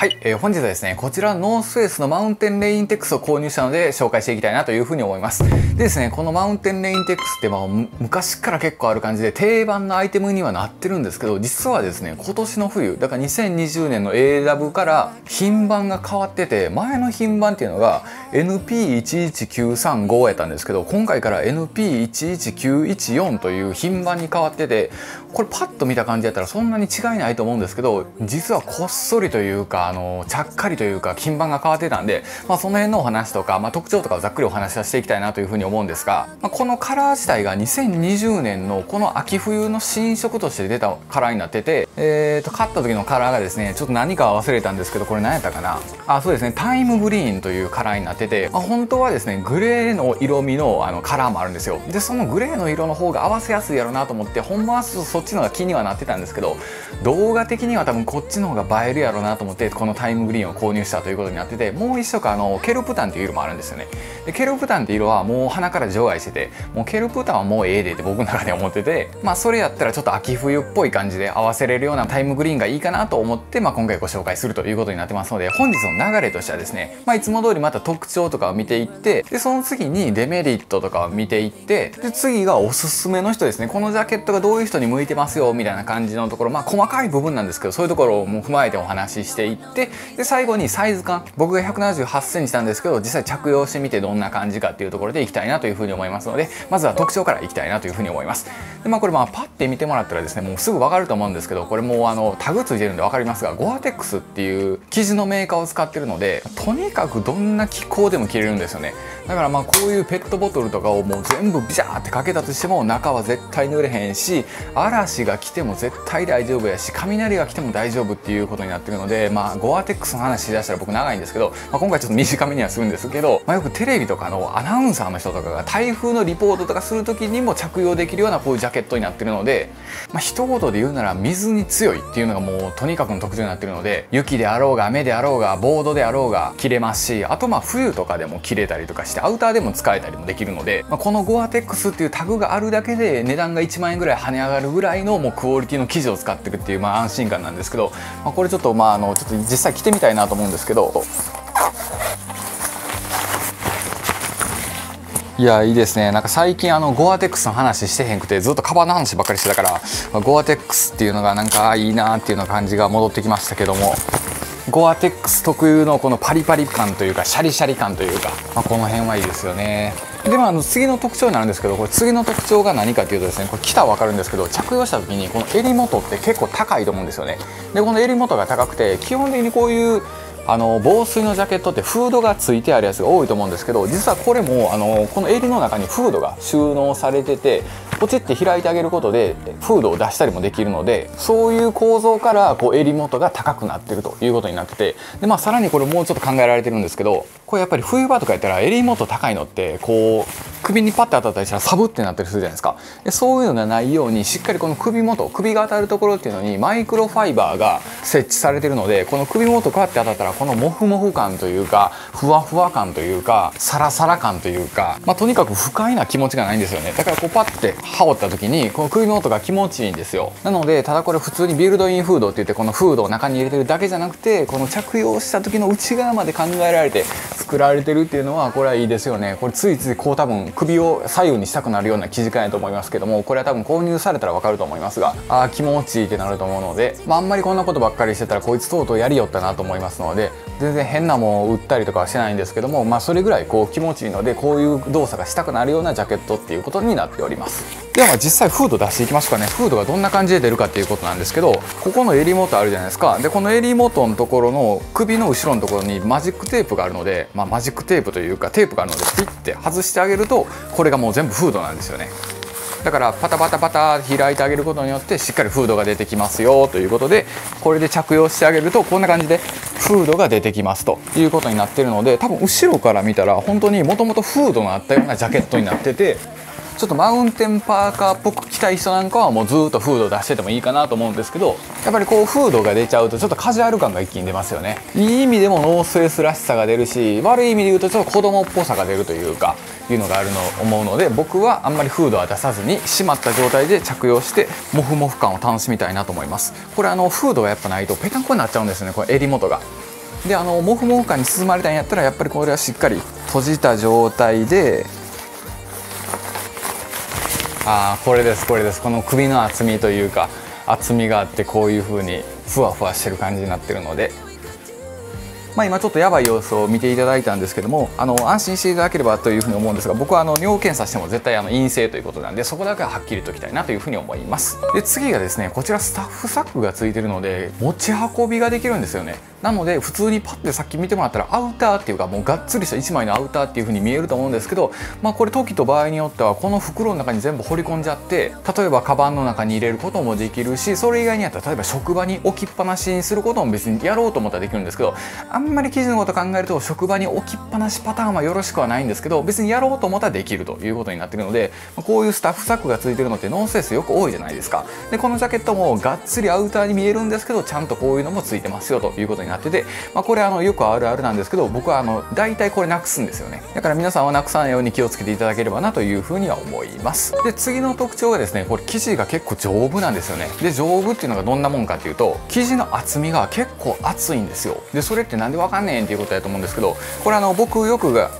はい、えー、本日はですね、こちらノースフェイスのマウンテンレインテックスを購入したので紹介していきたいなというふうに思います。でですね、このマウンテンレインテックスってまあ昔から結構ある感じで定番のアイテムにはなってるんですけど、実はですね、今年の冬、だから2020年の AW から品番が変わってて、前の品番っていうのが NP11935 やったんですけど、今回から NP11914 という品番に変わってて、これパッと見た感じやったらそんなに違いないと思うんですけど、実はこっそりというか、あのちゃっかりというか金番が変わってたんで、まあ、その辺のお話とか、まあ、特徴とかをざっくりお話ししていきたいなというふうに思うんですが、まあ、このカラー自体が2020年のこの秋冬の新色として出たカラーになってて、えー、と買った時のカラーがですねちょっと何か忘れたんですけどこれ何やったかな？あそうですねタイムグリーンというカラーになってて、まあ、本当はですねグレーの色味のあのカラーもあるんですよ。でそのグレーの色の方が合わせやすいやろうなと思って本番はそっちの方が気にはなってたんですけど動画的には多分こっちの方が映えるやろうなと思ってこのタイムグリーンを購入したということになっててもう一色あのケルプタンっていう色もあるんですよね。でケルプタンって色はもう鼻から除外しててもうケルプタンはもうええでって僕の中で思っててまあそれやったらちょっと秋冬っぽい感じで合わせれるようなタイムグリーンがいいかなと思って、まあ、今回ご紹介するということになってますので本日の流れとしてはですね、まあ、いつも通りまた特徴とかを見ていってでその次にデメリットとかを見ていってで次がおすすめの人ですねこのジャケットがどういう人に向いてますよみたいな感じのところまあ細かい部分なんですけどそういうところをも踏まえてお話ししていってで最後にサイズ感。僕が178センチなんですけど実際着用してみてどんな感じかっていうところでいきたいなというふうに思いますのでまずは特徴からいきたいなというふうに思います。でまあこれまあパッて見てもらったらですねもうすぐ分かると思うんですけどこれもうあのタグついてるんで分かりますがゴアテックスっていう生地のメーカーを使ってるのでとにかくどんな気候でも着れるんですよね。だからまあこういうペットボトルとかをもう全部ビシャーってかけたとしても中は絶対濡れへんし嵐が来ても絶対大丈夫やし雷が来ても大丈夫っていうことになってるのでまあゴアテックスの話しだしたら僕長いんですけど、まあ、今回ちょっと短めにはするんですけど、まあ、よくテレビとかのアナウンサーの人とかが台風のリポートとかする時にも着用できるようなこういうジャケットになってるので、まあ、一言で言うなら水に強いっていうのがもうとにかくの特徴になってるので雪であろうが雨であろうがボードであろうが着れますしあとまあ冬とかでも着れたりとかしてアウターでも使えたりもできるので、まあ、このゴアテックスっていうタグがあるだけで値段が1万円ぐらい跳ね上がるぐらいのもうクオリティの生地を使っていくっていうまあ安心感なんですけど、まあ、これちょっとまああのちょっと実際着てみたいなと思うんですけど。いやいいですね。なんか最近あのゴアテックスの話してへんくてずっとカバンの話ばっかりしてたからゴアテックスっていうのがなんかいいなっていうような感じが戻ってきましたけども。ゴアテックス特有のこのパリパリ感というかシャリシャリ感というか、まあ、この辺はいいですよね。でまあ、の次の特徴になるんですけどこれ次の特徴が何かというとですねこれ着たら分かるんですけど着用した時にこの襟元って結構高いと思うんですよね。でこの襟元が高くて基本的にこういうあの防水のジャケットってフードがついてあるやつが多いと思うんですけど実はこれもあのこの襟の中にフードが収納されててポチって開いてあげることでフードを出したりもできるのでそういう構造からこう襟元が高くなってるということになっててで、まあ、さらにこれもうちょっと考えられてるんですけどこれやっぱり冬場とかやったら襟元高いのってこう首にパッて当たったりしたらサブってなったりするじゃないですか。でそういうのがないようにしっかりこの首元首が当たるところっていうのにマイクロファイバーが設置されてるのでこの首元パッて当たったらこのモフモフ感というかふわふわ感というかサラサラ感というか、まあ、とにかく不快な気持ちがないんですよね。だからこうパッて羽織った時にこの首元が気持ちいいんですよ。なのでただこれ普通にビルドインフードって言ってこのフードを中に入れてるだけじゃなくてこの着用した時の内側まで考えられて作られてるっていうのはこれはいいですよね。これついついこう多分首を左右にしたくなるような生地感やと思いますけどもこれは多分購入されたら分かると思いますがああ気持ちいいってなると思うので、まあ、あんまりこんなことばっかりしてたらこいつとうとうやりよったなと思いますので全然変なもんを売ったりとかはしてないんですけどもまあそれぐらいこう気持ちいいのでこういう動作がしたくなるようなジャケットっていうことになっております。では実際フード出していきますかね。フードがどんな感じで出るかっていうことなんですけどここの襟元あるじゃないですか。でこの襟元のところの首の後ろのところにマジックテープがあるので、まあ、マジックテープというかテープがあるのでピッて外してあげるとこれがもう全部フードなんですよね。だからパタパタパタ開いてあげることによってしっかりフードが出てきますよということでこれで着用してあげるとこんな感じでフードが出てきますということになってるので多分後ろから見たら本当にもともとフードのあったようなジャケットになっててちょっとマウンテンパーカーっぽく着たい人なんかはもうずっとフード出しててもいいかなと思うんですけどやっぱりこうフードが出ちゃうとちょっとカジュアル感が一気に出ますよね。いい意味でもノースフェイスらしさが出るし悪い意味で言うとちょっと子供っぽさが出るというかいうのがあるの思うので僕はあんまりフードは出さずに締まった状態で着用してモフモフ感を楽しみたいなと思います。これあのフードがやっぱないとペタンコになっちゃうんですよねこれ襟元が。であのモフモフ感に包まれたんやったらやっぱりこれはしっかり閉じた状態でああこれですこれです。この首の厚みというか厚みがあってこういう風にふわふわしてる感じになってるので。まあ、今ちょっとやばい様子を見ていただいたんですけどもあの安心していただければというふうに思うんですが僕はあの尿検査しても絶対あの陰性ということなんでそこだけははっきりときたいなというふうに思います。で次がですねこちらスタッフサックがついてるので持ち運びができるんですよね。なので普通にパッてさっき見てもらったらアウターっていうかもうがっつりした1枚のアウターっていう風に見えると思うんですけどまあこれ時と場合によってはこの袋の中に全部掘り込んじゃって例えばカバンの中に入れることもできるしそれ以外にやったら例えば職場に置きっぱなしにすることも別にやろうと思ったらできるんですけどあんまり記事のこと考えると職場に置きっぱなしパターンはよろしくはないんですけど別にやろうと思ったらできるということになってるのでこういうスタッフサックがついてるのってノースペースよく多いじゃないですか。でこのジャケットもがっつりアウターに見えるんですけどちゃんとこういうのもついてますよということになってて、まあこれあのよくあるあるなんですけど僕はあの大体これなくすんですよね。だから皆さんはなくさないように気をつけていただければなというふうには思います。で次の特徴がですねこれ生地が結構丈夫なんですよね。で丈夫っていうのがどんなもんかっていうと生地の厚みが結構厚いんですよ。でそれって何でわかんねえんっていうことやと思うんですけどこれあの僕よくが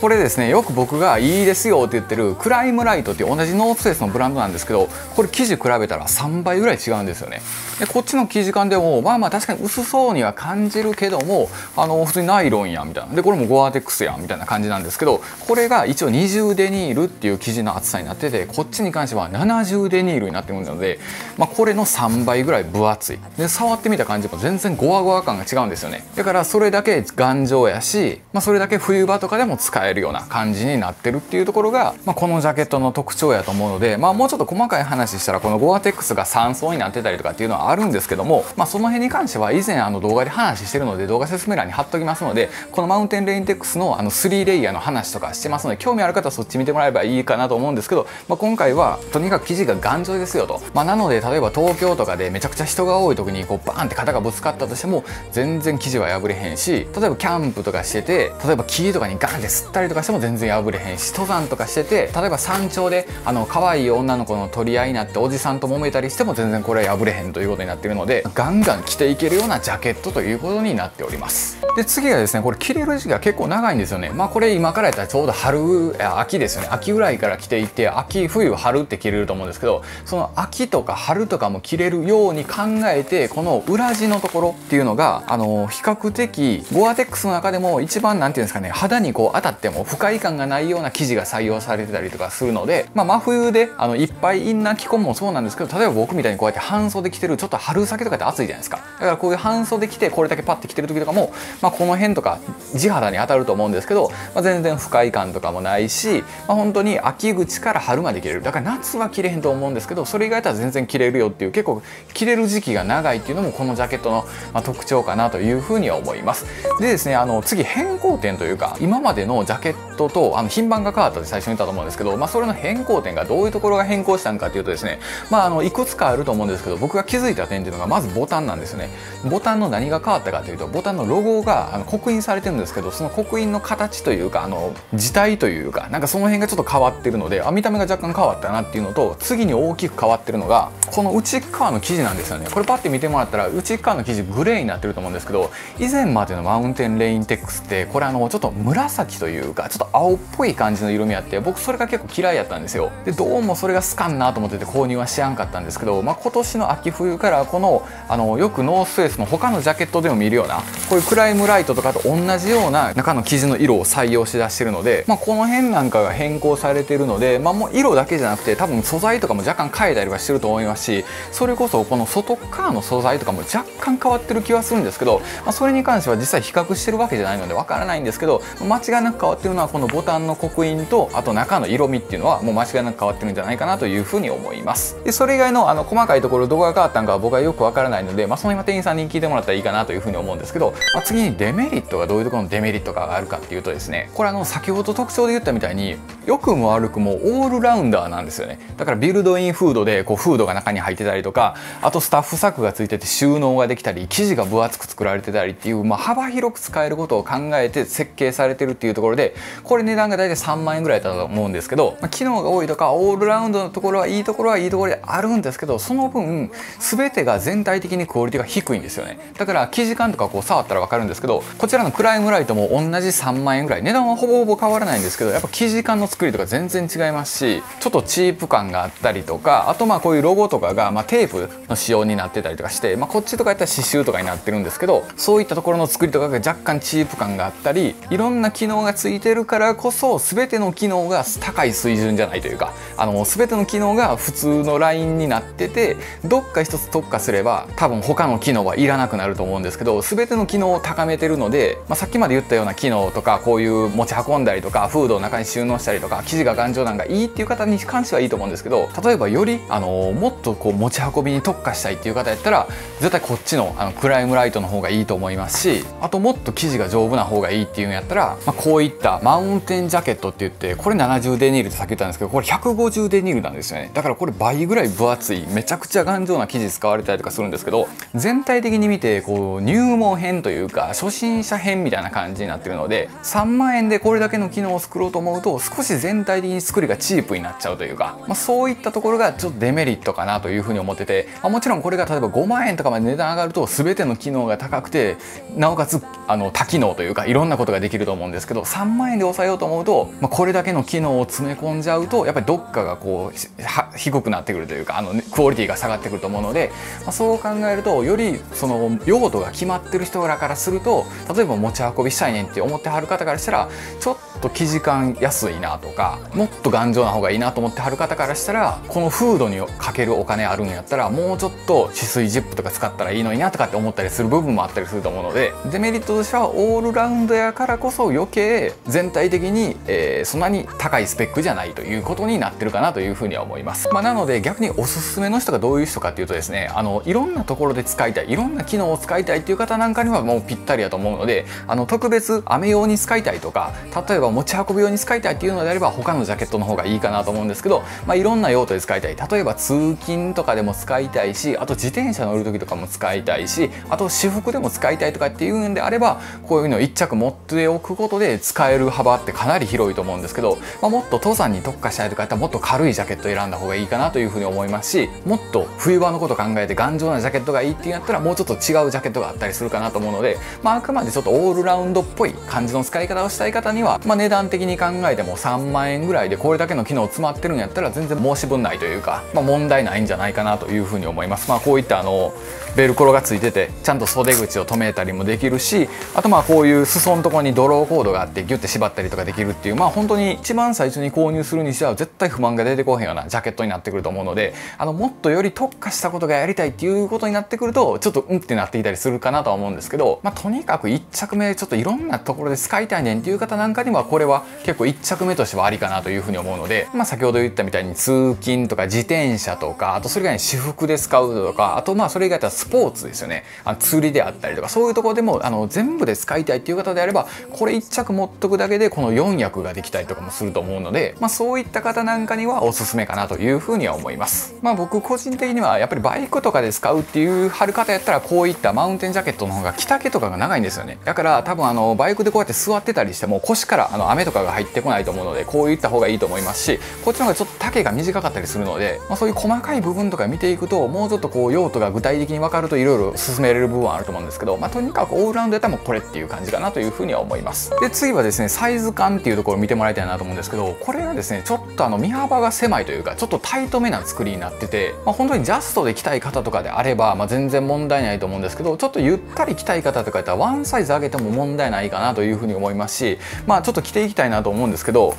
これですねよく僕がいいですよって言ってるクライムライトっていう同じノースフェイスのブランドなんですけどこれ生地比べたら3倍ぐらい違うんですよね。でこっちの生地感でもまあまあ確かに薄そうには感じるけどもあの普通にナイロンやみたいな。でこれもゴアテックスやみたいな感じなんですけどこれが一応20デニールっていう生地の厚さになっててこっちに関しては70デニールになってるので、まあ、これの3倍ぐらい分厚い。で触ってみた感じも全然ゴワゴワ感が違うんですよね。だからそれだけ頑丈やし、まあ、それだけ冬場とかでも使えるような感じになってるっていうところが、まあ、このジャケットの特徴やと思うので、まあ、もうちょっと細かい話したらこのゴアテックスが3層になってたりとかっていうのはあるんですけども、まあ、その辺に関しては以前あの動画で話してるので動画説明欄に貼っときますのでこのマウンテンレインテックスのあの3レイヤーの話とかしてますので興味ある方はそっち見てもらえばいいかなと思うんですけど、まあ、今回はとにかく生地が頑丈ですよと、まあ、なので例えば東京とかでめちゃくちゃ人が多い時にこうバーンって肩がぶつかったとしても全然生地は破れへんし例えばキャンプとかしてて例えば木とかにガンって吸ったりとかしても全然破れへんし登山とかしてて例えば山頂であの可愛い女の子の取り合いになっておじさんと揉めたりしても全然これは破れへんということになっているのでガンガン着ていけるようなジャケットということになっております。で次がですねこれ着れる時期が結構長いんですよね。まあこれ今からやったらちょうど春秋ですよね。秋ぐらいから着ていて秋冬春って着れると思うんですけどその秋とか春とかも着れるように考えてこの裏地のところっていうのがあの比較的ゴアテックスの中でも一番なんていうんですかね肌にこう当たっても不快感がないような生地が採用されてたりとかするので、まあ、真冬であのいっぱいインナー着込むもそうなんですけど例えば僕みたいにこうやって半袖着てるちょっと春先とかって暑いじゃないですか。だからこういう半袖着てこれだけパッて着てる時とかも、まあ、この辺とか地肌に当たると思うんですけど、まあ、全然不快感とかもないし、まあ、本当に秋口から春まで着れる。だから夏は着れへんと思うんですけどそれ以外だったら全然着れるよっていう結構着れる時期が長いっていうのもこのジャケットの、ま特徴かなというふうには思います。でですねあの次変更点というか今までのジャケットとあの品番が変わったって最初に言ったと思うんですけど、まあ、それの変更点がどういうところが変更したのかというとですね、まあ、あのいくつかあると思うんですけど僕が気づいた点っていうのがまずボタンなんですよね。ボタンの何が変わったかというとボタンのロゴがあの刻印されてるんですけどその刻印の形というかあの字体というかなんかその辺がちょっと変わってるのであ見た目が若干変わったなっていうのと次に大きく変わってるのがこの内側の生地なんですよね。これパッて見てもらったら内側の生地グレーになってると思うんですけど以前までのマウンテンレインテックスってこれあのちょっと紫というかちょっと青っぽい感じの色味あって僕それが結構嫌いやったんですよ。でどうもそれが好かんなと思ってて購入はしやんかったんですけど、まあ、今年の秋冬からこのあのよくノースフェイスの他のジャケットでも見るようなこういうクライムライトとかと同じような中の生地の色を採用しだしてるので、まあ、この辺なんかが変更されてるので、まあ、もう色だけじゃなくて多分素材とかも若干変えたりはしてると思いますしそれこそこの外側の素材とかも若干変わってる気はするんですけど、まあ、それに関しては実際比較してるわけじゃないのでわからないんですけど間違いなく変わってるのはこのボタンの刻印とあと中の色味っていうのはもう間違いなく変わってるんじゃないかなというふうに思います。でそれ以外のあの細かいところどこが変わったのかは僕はよくわからないので、まあ、その今店員さんに聞いてもらったらいいかなというふうに思うんですけど、まあ、次にデメリットがどういうところのデメリットがあるかっていうとですねこれあの先ほど特徴で言ったみたいに良くも悪くもオールラウンダーなんですよね。だからビルドインフードでこうフードが中に入ってたりとかあとスタッフサックがついてて収納ができたり生地が分厚く作られてたりっていう、まあ、幅広く使えることを考えて設計されてるっていうところででこれ値段が大体3万円ぐらいだと思うんですけど、まあ、機能が多いとかオールラウンドのところはいいところはいいところであるんですけどその分全てが全体的にクオリティが低いんですよね。だから生地感とかこう触ったら分かるんですけどこちらのクライムライトも同じ3万円ぐらい。値段はほぼほぼ変わらないんですけどやっぱ生地感の作りとか全然違いますしちょっとチープ感があったりとかあとまあこういうロゴとかがまテープの仕様になってたりとかして、まあ、こっちとかやったら刺繍とかになってるんですけどそういったところの作りとかが若干チープ感があったりいろんな機能がついてるからこそ全ての機能が高い水準じゃないというかあの全ての機能が普通のラインになっててどっか一つ特化すれば多分他の機能はいらなくなると思うんですけど全ての機能を高めてるので、まあ、さっきまで言ったような機能とかこういう持ち運んだりとかフードを中に収納したりとか生地が頑丈なんかいいっていう方に関してはいいと思うんですけど例えばよりあのもっとこう持ち運びに特化したいっていう方やったら絶対こっちのあのクライムライトの方がいいと思いますしあともっと生地が丈夫な方がいいっていうんやったら、まあ、こういったマウンテンジャケットって言ってこれ70デニールってさっき言ったんですけどこれ150デニールなんですよね。だからこれ倍ぐらい分厚いめちゃくちゃ頑丈な生地使われたりとかするんですけど全体的に見てこう入門編というか初心者編みたいな感じになってるので3万円でこれだけの機能を作ろうと思うと少し全体的に作りがチープになっちゃうというか、まあ、そういったところがちょっとデメリットかなというふうに思ってて、まあ、もちろんこれが例えば5万円とかまで値段上がると全ての機能が高くてなおかつあの多機能というかいろんなことができると思うんですけど3万円で抑えようと思うと、まあ、これだけの機能を詰め込んじゃうとやっぱりどっかがこう低くなってくるというかあのクオリティが下がってくると思うので、まあ、そう考えるとよりその用途が決まってる人らからすると例えば持ち運びしたいねんって思ってはる方からしたらちょっと生地感安いなとかもっと頑丈な方がいいなと思ってはる方からしたらこのフードにかけるお金あるんやったらもうちょっと止水ジップとか使ったらいいのになとかって思ったりする部分もあったりすると思うのでデメリットとしてはオールラウンドやからこそ余計全体的に、えー、そんなに高いスペックじゃないということになってるかなというふうには思います、まあ、なので逆におすすめの人がどういう人かっていうとですねあのいろんなところで使いたいいろんな機能を使いたいっていう方なんかにはもうぴったりやと思うのであの特別雨用に使いたいとか例えば持ち運び用に使いたいっていうのであれば他のジャケットの方がいいかなと思うんですけど、まあ、いろんな用途で使いたい。例えば通勤とかでも使いたいしあと自転車乗る時とかも使いたいしあと私服でも使いたいとかっていうんであればこういうのを1着持っておくことで使える幅ってかなり広いと思うんですけど、まあ、もっと登山に特化したいとかやったらもっと軽いジャケット選んだ方がいいかなというふうに思いますしもっと冬場のこと考えて頑丈なジャケットがいいっていうんやったらもうちょっと違うジャケットがあったりするかなと思うので、まあ、あくまでちょっとオールラウンドっぽい感じの使い方をしたい方には、まあ、値段的に考えても3万円ぐらいでこれだけの機能詰まってるんやったら全然申し分ないというか、まあ、問題ないんじゃないかなというふうに思います。まあ、こういったあのベルクロがついててちゃんと袖口を止めたりもできるしあとまあこういう裾のところにドローコードがあってギュッて縛ったりとかできるっていうまあ本当に一番最初に購入するにしては絶対不満が出てこへんようなジャケットになってくると思うのであのもっとより特化したことがやりたいっていうことになってくるとちょっとうんってなっていたりするかなとは思うんですけど、まあ、とにかく1着目ちょっといろんなところで使いたいねんっていう方なんかにはこれは結構1着目としてはありかなというふうに思うので、まあ、先ほど言ったみたいに通勤とか自転車とかあとそれ以外に私服で使うとかあとまあそれ以外だったらスポーツですよねあの釣りであったりとかそういうところでもあの全部で使いたいっていう方であればこれ1着持っとくだけでこの4役ができたりとかもすると思うので、まあ、そういった方なんかにはおすすめかなというふうには思います。まあ、僕個人的にはやっぱりバイクとかで使うっていう貼る方やったらこういったマウンテンジャケットの方が着丈とかが長いんですよねだから多分あのバイクでこうやって座ってたりしても腰からあの雨とかが入ってこないと思うのでこういった方がいいと思いますしこっちの方がちょっと丈が短かったりするので、まあ、そういう細かい部分とか見ていくともうちょっとこう用途が具体的に分かるといろいろ進めれる部分はあると思うんですけど、まあ、とにかくオールラウンドやったらもうこれっていう感じかなというふうには思います。で次はですねサイズ感っていうところを見てもらいたいなと思うんですけどこれがですねちょっとあの身幅が狭いというかちょっとタイトめな作りになってて、まあ、本当にジャストで着たい方とかであれば、まあ、全然問題ないと思うんですけどちょっとゆったり着たい方とかやったらワンサイズ上げても問題ないかなというふうに思いますしまあちょっと着ていきたいなと思うんですけど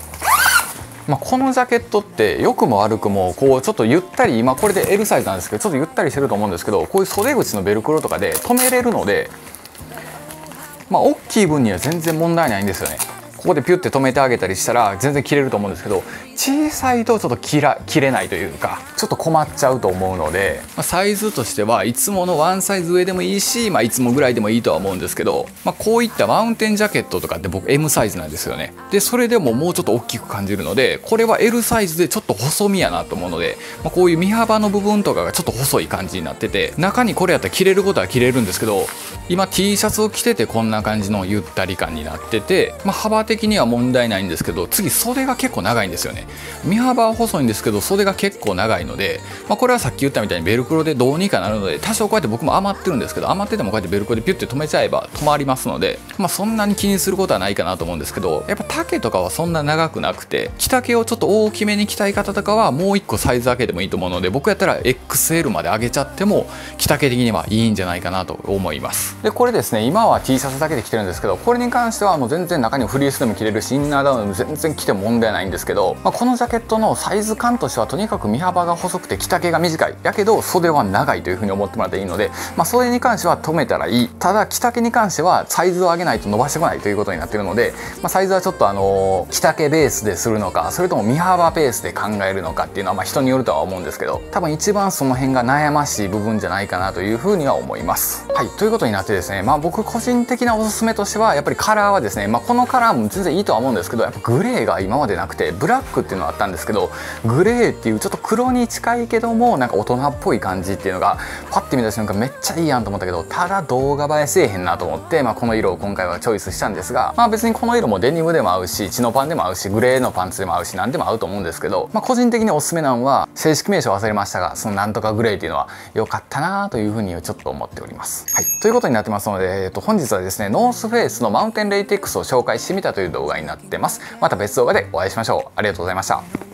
まあ、このジャケットって良くも悪くもこうちょっとゆったり今これで L サイズなんですけどちょっとゆったりしてると思うんですけどこういう袖口のベルクロとかで留めれるのでまあ大きい分には全然問題ないんですよね。ここでピュッて止めてあげたりしたら全然切れると思うんですけど小さいとちょっと切ら切れないというかちょっと困っちゃうと思うので、ま、サイズとしてはいつものワンサイズ上でもいいし、まあ、いつもぐらいでもいいとは思うんですけど、まあ、こういったマウンテンジャケットとかって僕 M サイズなんですよね。でそれでももうちょっと大きく感じるのでこれは L サイズでちょっと細身やなと思うので、まあ、こういう身幅の部分とかがちょっと細い感じになってて中にこれやったら切れることは切れるんですけど今 T シャツを着ててこんな感じのゆったり感になってて、まあ、幅的には問題ないんですけど次袖が結構長いんですよね。身幅は細いんですけど袖が結構長いので、まあ、これはさっき言ったみたいにベルクロでどうにかなるので多少こうやって僕も余ってるんですけど余っててもこうやってベルクロでピュッて止めちゃえば止まりますので、まあ、そんなに気にすることはないかなと思うんですけどやっぱ丈とかはそんな長くなくて着丈をちょっと大きめに着たい方とかはもう1個サイズ上げてもいいと思うので僕やったら XL まで上げちゃっても着丈的にはいいんじゃないかなと思います。でこれですね今は T シャツだけで着てるんですけどこれに関してはもう全然中にフリースでも着れるしインナーダウンでも全然着ても問題ないんですけど、まあ、このジャケットのサイズ感としてはとにかく身幅が細くて着丈が短い。やけど袖は長いという風に思ってもらっていいので、まあ、袖に関しては止めたらいい。ただ着丈に関してはサイズを上げないと伸ばしてこないということになってるので、まあ、サイズはちょっとあの着丈ベースでするのかそれとも身幅ベースで考えるのかっていうのはま人によるとは思うんですけど多分一番その辺が悩ましい部分じゃないかなというふうには思います。はいということになってですねまあ僕個人的なおすすめとしてはやっぱりカラーはですねまあ、このカラーも全然いいとは思うんですけどやっぱグレーが今までなくてブラックっていうのがあったんですけどグレーっていうちょっと黒に近いけどもなんか大人っぽい感じっていうのがパッて見た瞬間めっちゃいいやんと思ったけどただ動画映えせえへんなと思って、まあ、この色を今回はチョイスしたんですが、まあ、別にこの色もデニムでも合うしチノパンでも合うしグレーのパンツでも合うし何でも合うと思うんですけど、まあ、個人的におすすめなのは正式名称忘れましたがそのなんとかグレーっていうのは良かったなというふうにちょっと思っております。はい、ということになってますので、えっと、本日はですねノースフェイスのマウンテンレイテックスを紹介してみたという動画になってます。また別動画でお会いしましょう。ありがとうございました「